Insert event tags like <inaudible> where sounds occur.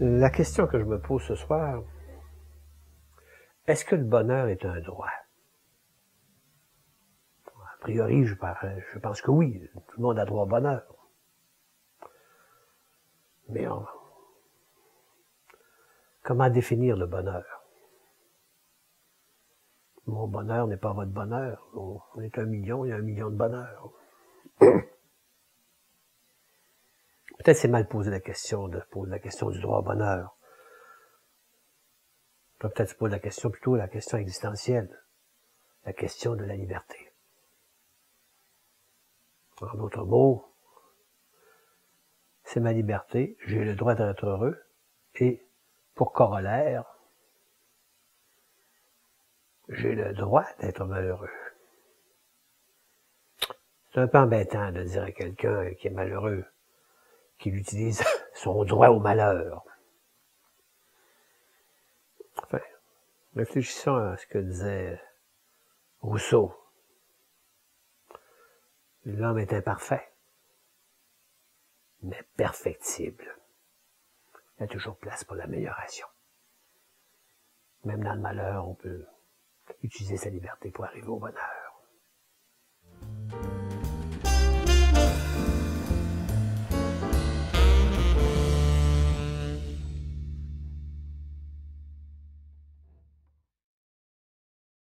La question que je me pose ce soir, est-ce que le bonheur est un droit? A priori, je, pense que oui. Tout le monde a droit au bonheur. Mais comment définir le bonheur? Mon bonheur n'est pas votre bonheur. On est un million, il y a un million de bonheur. Peut-être c'est mal poser la question de poser la question du droit au bonheur. peut-être se poser la question plutôt la question existentielle, la question de la liberté. En d'autres mots, c'est ma liberté, j'ai le droit d'être heureux, et pour corollaire, j'ai le droit d'être malheureux. C'est un peu embêtant de dire à quelqu'un qui est malheureux qu'il utilise <laughs> son droit au malheur. Enfin, réfléchissons à ce que disait Rousseau. L'homme est imparfait mais perfectible. Il y a toujours place pour l'amélioration. Même dans le malheur, on peut utiliser sa liberté pour arriver au bonheur.